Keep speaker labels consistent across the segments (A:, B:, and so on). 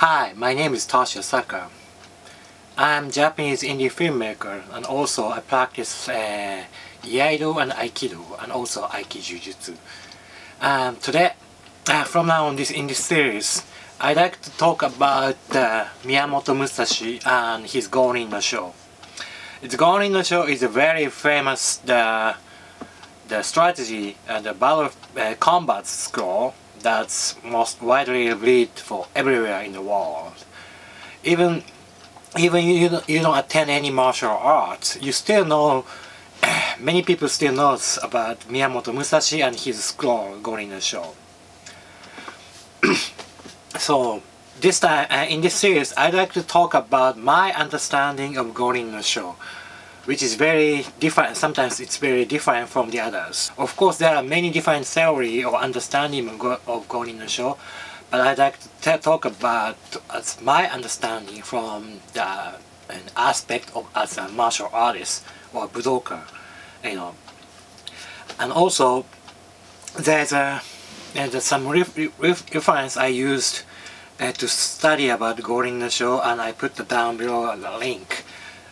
A: Hi, my name is Toshio Saka. I'm Japanese indie filmmaker and also I practice uh, Iaido and Aikido and also Aikijujutsu. Um, today, uh, from now on this in this series, I'd like to talk about uh, Miyamoto Musashi and his Gorin no Sho. Its Gorin no Sho is a very famous the the strategy and the battle uh, combat scroll that's most widely read for everywhere in the world. Even even you don't, you don't attend any martial arts, you still know many people still knows about Miyamoto Musashi and his scroll Gorin no Sho. so this time uh, in this series I'd like to talk about my understanding of Gorin no Sho which is very different. Sometimes it's very different from the others. Of course, there are many different theory or understanding of, go of Gorin no Sho, but I'd like to talk about as my understanding from the an aspect of as a martial artist or budoka, you know. And also, there's a there's some ref, ref, reference I used uh, to study about Gorin no Sho, and I put the down below the link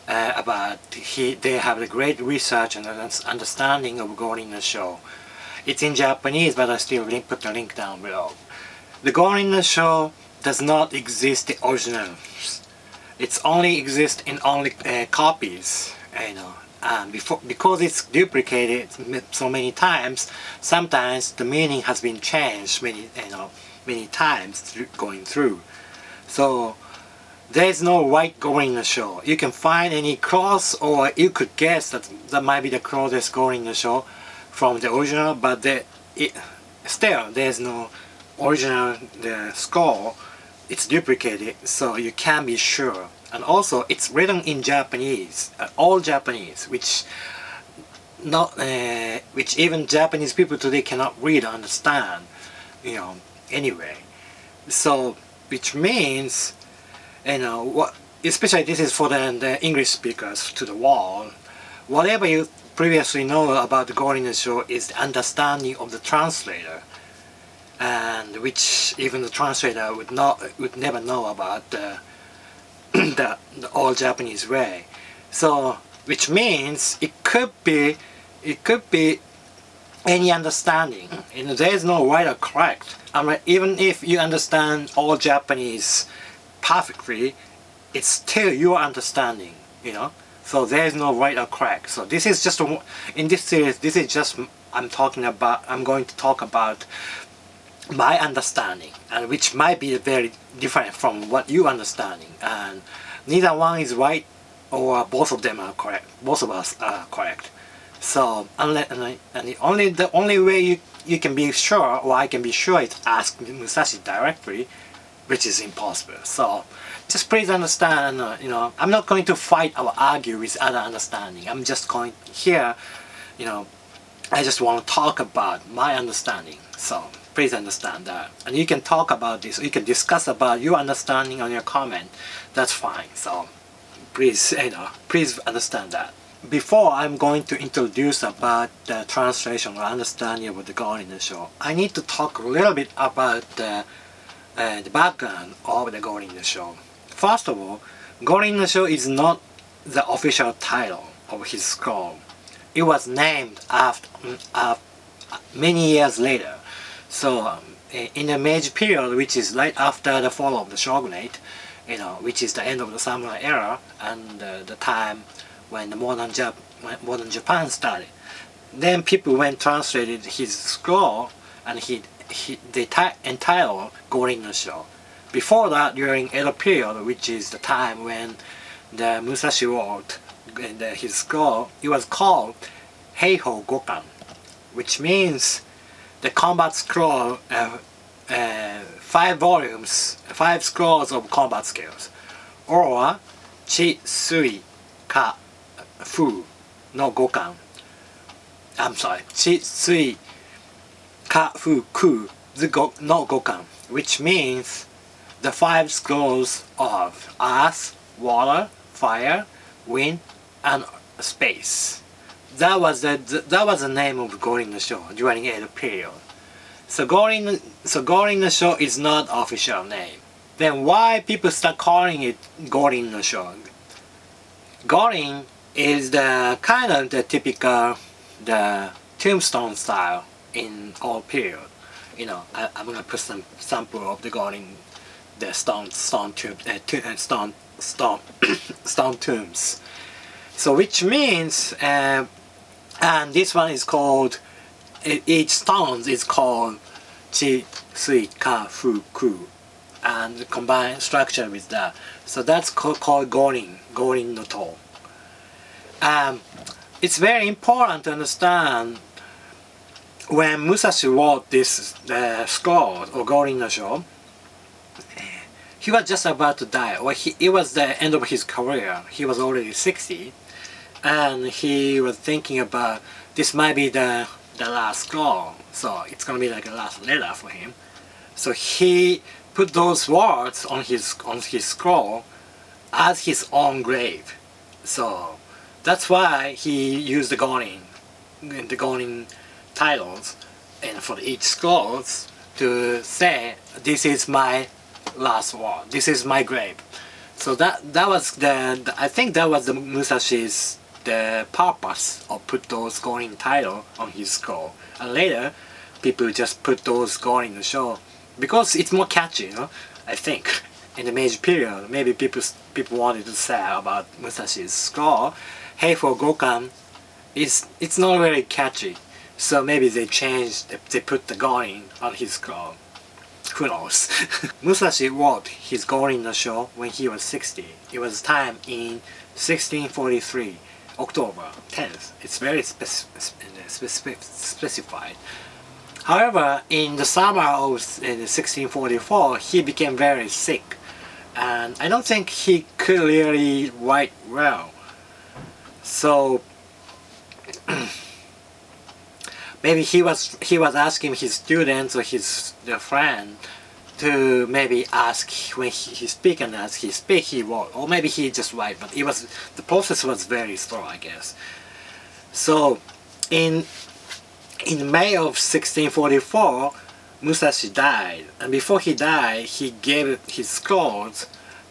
A: uh, about he, they have a great research and understanding of Gorin no Sho. It's in Japanese, but I still put the link down below. The Gorin no Sho does not exist the original. It's only exist in only uh, copies, you know. And before, because it's duplicated so many times, sometimes the meaning has been changed many, you know, many times going through. So there's no right Gorin no Sho. You can find any cross or you could guess that that might be the closest Gorin no Sho from the original but the, it, still there's no original the skull it's duplicated so you can be sure. And also it's written in Japanese uh, all Japanese which not uh, which even Japanese people today cannot read or understand you know anyway. So which means you uh, know what especially this is for the, the English speakers to the world whatever you previously know about the Gorin no Sho is the understanding of the translator and which even the translator would not would never know about the, the, the all Japanese way. So which means it could be it could be any understanding. Know, there is no right or correct. I mean, even if you understand all Japanese perfectly, it's still your understanding, you know. So there is no right or correct. So this is just in this series. This is just I'm talking about. I'm going to talk about my understanding, and which might be very different from what you understanding. And neither one is right, or both of them are correct. Both of us are correct. So unless and the only the only way you you can be sure, or I can be sure, is ask Musashi directly which is impossible. So just please understand, uh, you know, I'm not going to fight or argue with other understanding. I'm just going here, you know, I just want to talk about my understanding. So please understand that. And you can talk about this, you can discuss about your understanding on your comment. That's fine. So please, you know, please understand that. Before I'm going to introduce about the translation or understanding of the Gorin no Sho, I need to talk a little bit about the uh, the background of the Gorin Sho. First of all, Gorin Sho is not the official title of his score. It was named after uh, many years later. So um, in the Meiji period, which is right after the fall of the shogunate, you know, which is the end of the samurai era and uh, the time when the modern, Jap modern Japan started. Then people went translated his score and he he, the entire Gorin no Sho. Before that, during Edo period, which is the time when the Musashi wrote the, his scroll, it was called Heiho Gokan, which means the combat scroll, uh, uh, five volumes, five scrolls of combat skills, or Chi Sui Ka Fu no Gokan. I'm sorry, Chi Sui Ka Fu Ku the go no Gokan, which means the five schools of earth, water, fire, wind, and space. That was the, that was the name of Gorin no Sho during Edo period. So Gorin so Gorin no Sho is not official name. then why people start calling it Gorin no Sho? Gorin is the kind of the typical the tombstone style in all period. You know, I, am gonna put some sample of the Gorin, the stone stone tomb, uh, uh, stone stone stone tombs. So which means, uh, and this one is called each stone is called Chi, Sui, Ka, Fu, Ku and combine structure with that. So that's called, called Gorin, Gorin no To. Um, it's very important to understand when Musashi wrote this uh, scroll or Gorin no Sho, he was just about to die, or he, it was the end of his career. He was already 60, and he was thinking about this might be the the last scroll, so it's gonna be like a last letter for him. So he put those words on his on his scroll as his own grave. So that's why he used the Gorin, the Gorin titles, and for each scrolls to say this is my last word, this is my grave. So that that was the, the I think that was the Musashi's the purpose of put those scoring title on his scroll. And later, people just put those the show because it's more catchy, you know. I think in the Meiji period, maybe people people wanted to say about Musashi's score. Heiho Gokan, it's it's not very catchy, so maybe they changed. They put the Gorin on his score. Who knows? Musashi wrote his Gorin no Sho when he was 60. It was time in 1643, October 10th. It's very speci specific, specified. However, in the summer of 1644, he became very sick, and I don't think he could really write well. So maybe he was he was asking his students or his friend to maybe ask when he, he speak and as he speak he wrote. Or maybe he just write but it was the process was very slow I guess. So in in May of 1644, Musashi died, and before he died, he gave his scrolls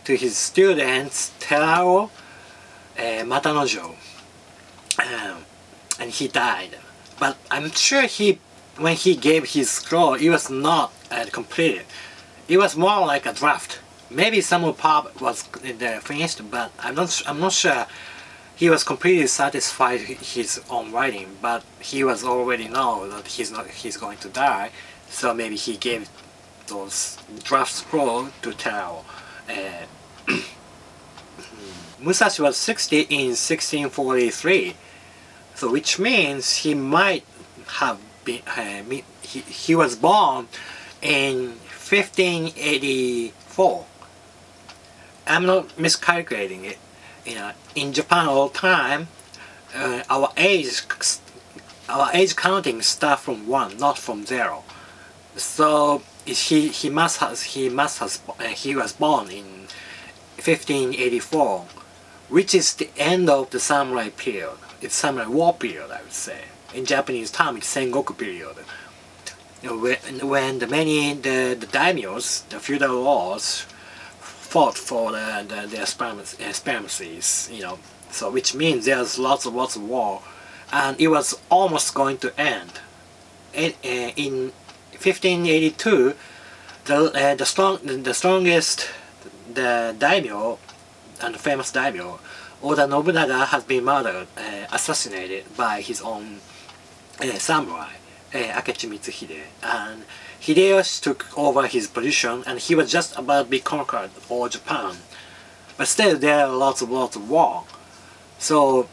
A: to his students Terao uh, Magonojo, um, and he died. But I'm sure he, when he gave his scroll, it was not uh, completed. It was more like a draft. Maybe some part was uh, finished, but I'm not. I'm not sure he was completely satisfied his own writing, but he was already know that he's not he's going to die, so maybe he gave those draft scroll to tell. Uh, Musashi was 60 in 1643, so which means he might have been uh, he, he was born in 1584. I'm not miscalculating it you know, in Japan all time, uh, our age, our age counting start from one, not from zero. So he he must has he must has uh, he was born in 1584, which is the end of the samurai period. It's samurai war period, I would say. In Japanese term, it's Sengoku period. When, when the many the, the daimyos, the feudal lords, fought for the, the, the experiments, you know, so which means there's lots of lots of war, and it was almost going to end. It, uh, in 1582, the uh, the strong the strongest the daimyo and the famous daimyo Oda Nobunaga has been murdered, uh, assassinated by his own uh, samurai, uh, Akechi Mitsuhide, and Hideyoshi took over his position and he was just about to be conquered all Japan. But still there are lots of lots of war. So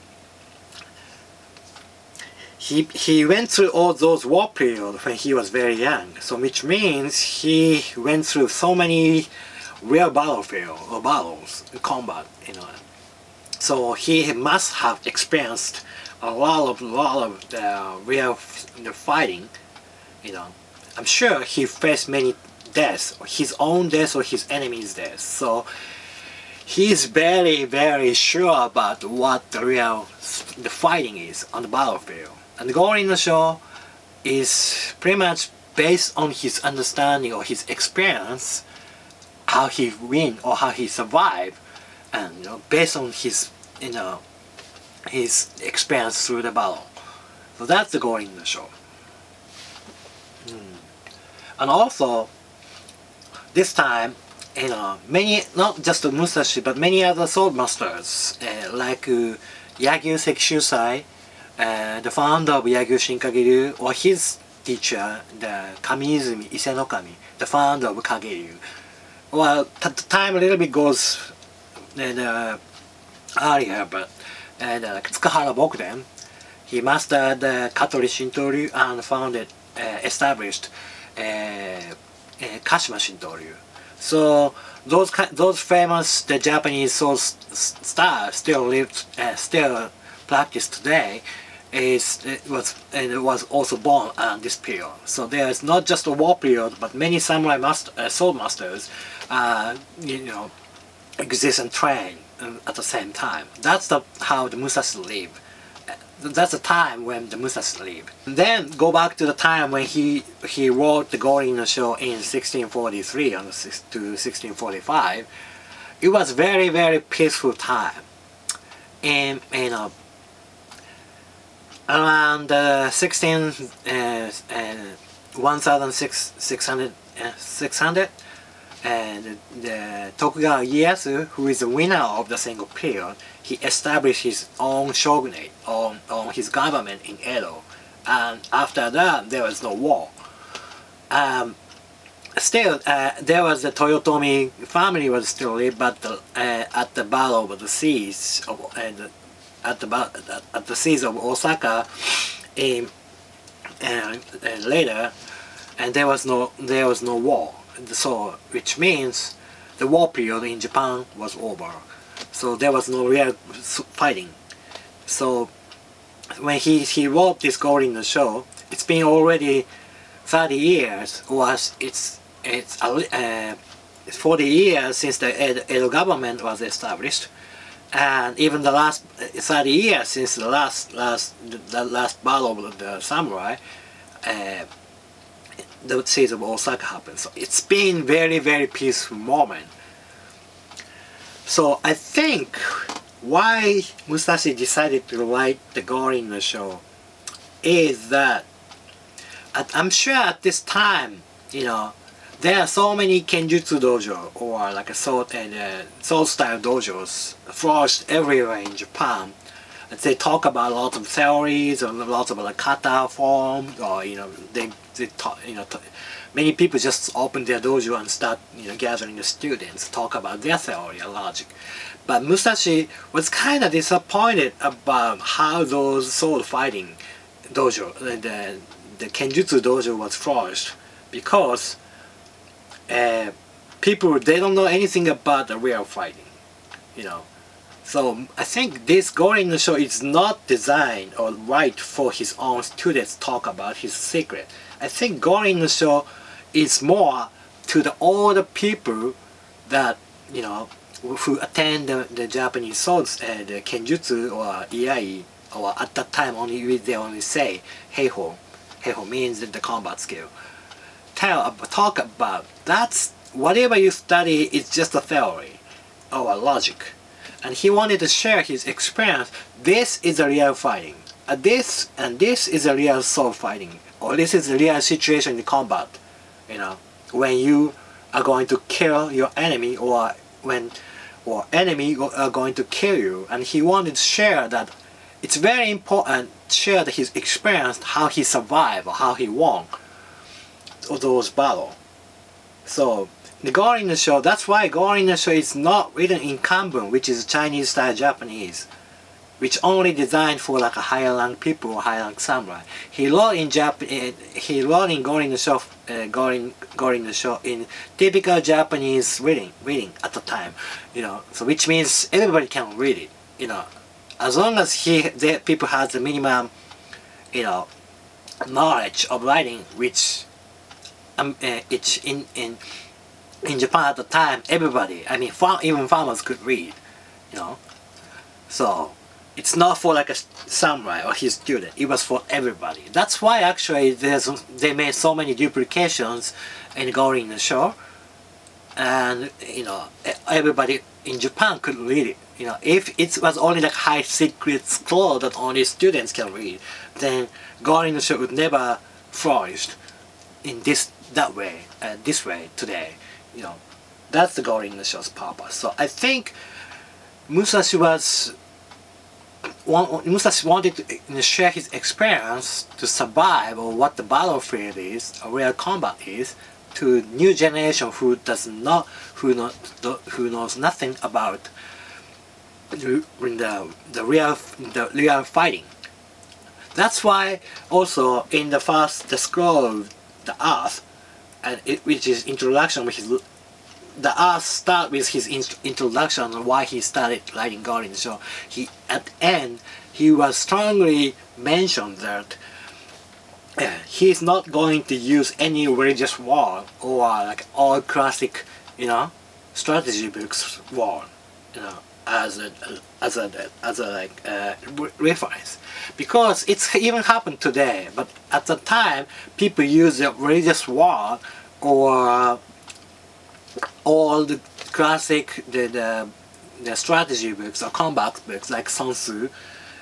A: he, he went through all those war periods when he was very young. So which means he went through so many real battlefield or battles, combat, you know. So he must have experienced a lot of lot of uh, real the fighting, you know. I'm sure he faced many deaths, his own death or his enemy's death. So he's very, very sure about what the real the fighting is on the battlefield. And Gorin the show is pretty much based on his understanding or his experience how he win or how he survive, and you know, based on his you know his experience through the battle. So that's the Gorin no Sho. Mm. And also, this time, you know, many, not just Musashi, but many other sword masters, uh, like uh, Yagyu Sekishusai, uh, the founder of Yagyu Shinkage-ryu, or his teacher, the Kamiizumi Isenokami, the founder of Kage-ryu. Well, the time a little bit goes uh, earlier, and uh, Tsukahara Bokuden, he mastered the Katori Shinto-ryu and founded, uh, established uh, uh, Kashima Shinto-ryu. So those those famous the Japanese sword stars still lived, still practiced today. Is it was and it was also born on this period. So there is not just a war period, but many samurai master, uh, sword masters, uh, you know, exist and train at the same time. That's the how the Musashi live. That's the time when the Musashi live. Then go back to the time when he he wrote the Gorin no Sho in 1643 and to 1645. It was very very peaceful time. And you know around uh, 16 uh, uh, 1600 uh, 600 and the Tokugawa Ieyasu, who is the winner of the Sengoku period, he established his own shogunate on, on his government in Edo. And after that, there was no war. Um, still, uh, there was the Toyotomi family was still live, but the, uh, at the battle of the seas of, and at the at the siege of Osaka, in, and, and later, and there was no there was no war so which means the war period in Japan was over. So there was no real fighting. So when he, he wrote this Gorin no Sho, it's been already 30 years was it's it's uh, 40 years since the Edo government was established. And even the last 30 years since the last last the last battle of the samurai uh, the siege of Osaka happened. So it's been very, very peaceful moment. So I think why Musashi decided to write the Gorin no Sho is that I'm sure at this time, you know, there are so many kenjutsu dojo or like a sword and uh, sword style dojos flourished everywhere in Japan. They talk about lots of theories and lots of like kata form or you know they they talk, you know, many people just open their dojo and start, you know, gathering the students, talk about their theory and logic. But Musashi was kind of disappointed about how those sword fighting dojo, the, the Kenjutsu dojo was flourished because uh, people, they don't know anything about the real fighting, you know. So I think this Gorin no Sho is not designed or right for his own students talk about his secret. I think Gorin no Sho is more to the older people that, you know, who attend the, the Japanese swords, uh, Kenjutsu or Iai, or at that time only they only say Heiho. Heiho means the combat skill. Tell, talk about, that's, whatever you study is just a theory or a logic. And he wanted to share his experience. This is a real fighting. Uh, this and this is a real soul fighting or this is a real situation in combat you know when you are going to kill your enemy or when or enemy are going to kill you and he wanted to share that it's very important share his experience how he survived how he won those battles so the Gorin no Sho that's why Gorin no Sho is not written in Kanbun which is Chinese style Japanese which only designed for like a higher rank people or higher rank samurai. He wrote in Jap uh, he wrote in Gorin no Sho uh, Gorin Gorin no Sho in typical Japanese reading reading at the time, you know. So which means everybody can read it, you know, as long as he the people has the minimum, you know, knowledge of writing, which um uh, it's in in in Japan at the time everybody I mean even farmers could read, you know. So it's not for like a samurai or his student it was for everybody that's why actually there's they made so many duplications in Gorin no Sho and you know everybody in Japan could read it. You know, if it was only like high secret scroll that only students can read, then Gorin no Sho would never flourish in this that way uh, this way today. You know, that's the Gorin no Sho's purpose. So I think Musashi was Musashi wanted to share his experience to survive or what the battlefield is, or where combat is, to new generation who does not, who not, who knows nothing about the the real the real fighting. That's why also in the first the scroll the earth, and it, which is introduction with his the earth start with his introduction on why he started writing Gorin. So he at the end he was strongly mentioned that uh, he is not going to use any religious war or like all classic you know strategy books war you know as a as a as a like uh, reference because it's even happened today but at the time people use the religious war or all the classic the, the, the strategy books or combat books like Sun Tzu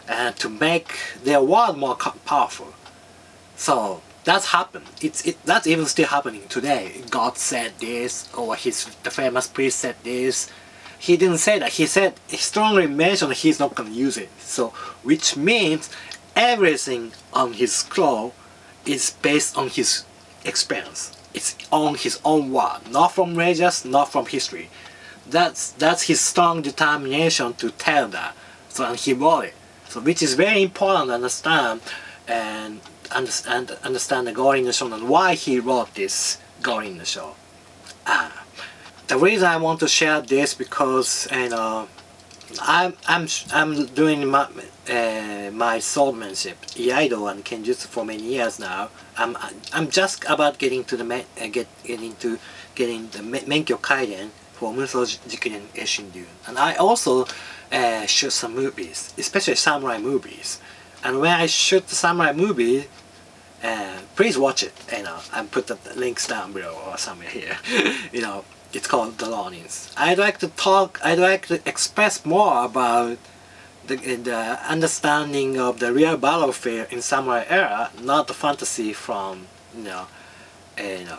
A: uh, to make their world more powerful. So that's happened. It's it that's even still happening today. God said this, or his the famous priest said this. He didn't say that. He said he strongly mentioned he's not gonna use it. So which means everything on his scroll is based on his experience it's on his own word, not from religious, not from history. That's that's his strong determination to tell that. So and he wrote it. So which is very important to understand and understand understand the Gorin no Sho and why he wrote this Gorin no Sho. Ah. The reason I want to share this because you know I'm I'm I'm doing my uh, my swordsmanship, Iaido and Kenjutsu for many years now. I'm I'm just about getting to the uh, get getting to getting the Menkyo Kaiden for Musou Jikiden Eishinryu. And I also uh, shoot some movies, especially samurai movies. And when I shoot the samurai movie, uh, please watch it. You know, I put the links down below or somewhere here. you know, it's called The Ronins. I'd like to talk, I'd like to express more about the, the understanding of the real battlefield in samurai era, not the fantasy from, you know, you know,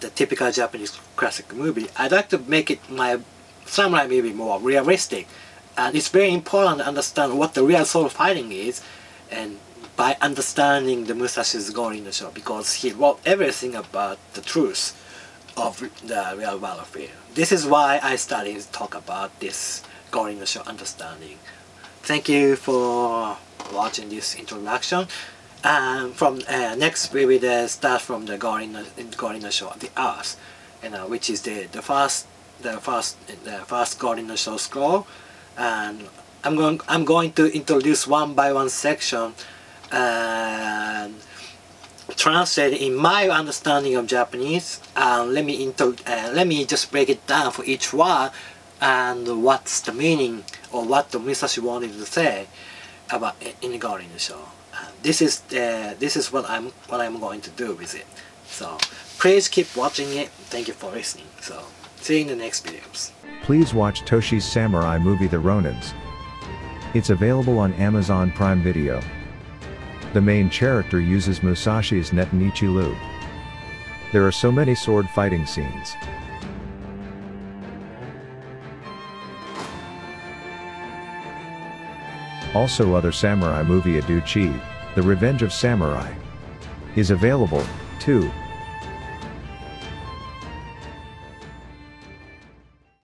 A: the typical Japanese classic movie. I'd like to make it my samurai movie more realistic. And it's very important to understand what the real sword fighting is and by understanding the Musashi's Gorin no Sho because he wrote everything about the truth of the real battlefield. This is why I started to talk about this Gorin no Sho understanding. Thank you for watching this introduction. And from uh, next we will uh, start from the Gorin Gorin no Sho, the Earth, you know, which is the the first the first the first Gorin no Sho scroll, and I'm going I'm going to introduce one by one section and translate in my understanding of Japanese. Uh, let me into, uh, let me just break it down for each word and what's the meaning or what the Musashi wanted to say about Inigari no Sho. Uh, this is uh, this is what I'm what I'm going to do with it. So please keep watching it. Thank you for listening. So see you in the next videos.
B: Please watch Toshi's samurai movie The Ronins. It's available on Amazon Prime Video. The main character uses Musashi's Niten Ichi Ryu. There are so many sword fighting scenes. Also other samurai movie Adu Chi, The Revenge of Samurai, is available, too.